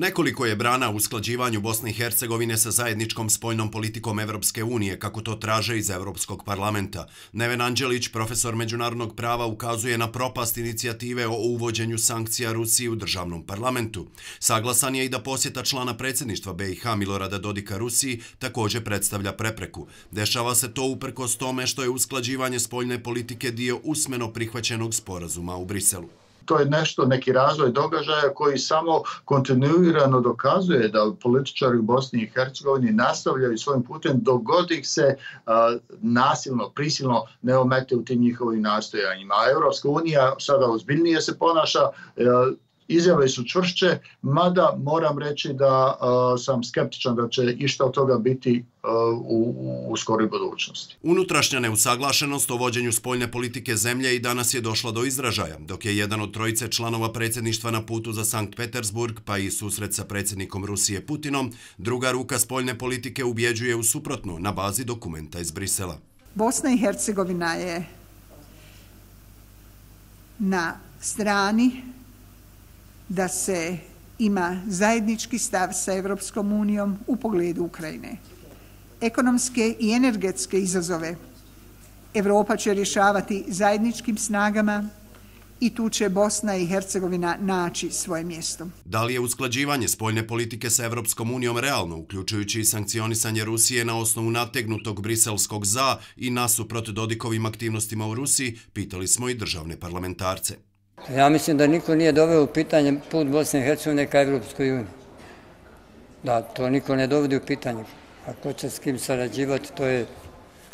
Nekoliko je brana u usklađivanju Bosne i Hercegovine sa zajedničkom spojnom politikom Evropske unije, kako to traže iz Evropskog parlamenta. Neven Anđelić, profesor međunarodnog prava, ukazuje na propast inicijative o uvođenju sankcija Rusiji u državnom parlamentu. Saglasan je i da posjeta člana predsjedništva BiH Milorada Dodika Rusiji također predstavlja prepreku. Dešava se to uprkos tome što je usklađivanje spoljne politike dio usmeno prihvaćenog sporazuma u Briselu to je nešto, neki razvoj događaja koji samo kontinuirano dokazuje da političari u Bosni i Hercegovini nastavljaju svojim putem dogod ih se nasilno, prisilno ne omete u tim njihovim nastojanjima. A Evropska unija sada ozbiljnije se ponaša, izjave su čvršće, mada moram reći da uh, sam skeptičan da će išta od toga biti uh, u, u skoroj budućnosti. Unutrašnja neusaglašenost o vođenju spoljne politike zemlje i danas je došla do izražaja, dok je jedan od trojice članova predsjedništva na putu za Sankt Petersburg, pa i susret sa predsjednikom Rusije Putinom, druga ruka spoljne politike ubjeđuje u suprotno na bazi dokumenta iz Brisela. Bosna i Hercegovina je na strani da se ima zajednički stav sa Evropskom unijom u pogledu Ukrajine. Ekonomske i energetske izazove Evropa će rješavati zajedničkim snagama i tu će Bosna i Hercegovina naći svoje mjesto. Da li je usklađivanje spoljne politike sa Evropskom unijom realno, uključujući i sankcionisanje Rusije na osnovu nategnutog briselskog za i nasuprot Dodikovim aktivnostima u Rusiji, pitali smo i državne parlamentarce. Ja mislim da niko nije doveo u pitanje put Bosne i Hercegovine ka Evropskoj uniji. Da, to niko ne dovodi u pitanje. A ko će s kim sarađivati, to je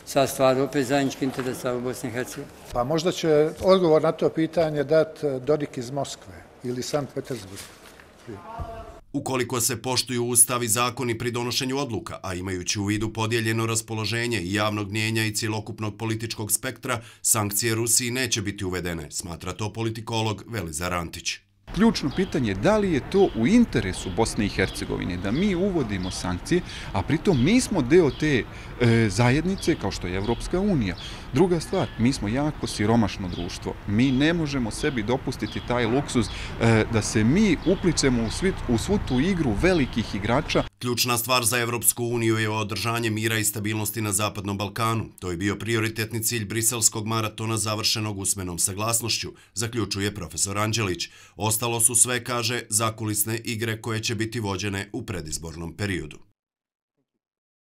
sa stvar opet zajednički interesa u Bosni i Hercegovini. Pa možda će odgovor na to pitanje dati Dodik iz Moskve ili Sankt Petersburg. Ukoliko se poštuju ustav i zakoni pri donošenju odluka, a imajući u vidu podijeljeno raspoloženje i javnog mnjenja i cijelokupnog političkog spektra, sankcije Rusiji neće biti uvedene, smatra to politikolog Velizar Antić ključno pitanje je da li je to u interesu Bosne i Hercegovine da mi uvodimo sankcije, a pritom mi smo deo te e, zajednice kao što je Evropska unija. Druga stvar, mi smo jako siromašno društvo. Mi ne možemo sebi dopustiti taj luksuz e, da se mi upličemo u, svit, u svu tu igru velikih igrača. Ključna stvar za Evropsku uniju je održanje mira i stabilnosti na Zapadnom Balkanu. To je bio prioritetni cilj briselskog maratona završenog usmenom saglasnošću, zaključuje profesor Anđelić. Ostalo su sve, kaže, zakulisne igre koje će biti vođene u predizbornom periodu.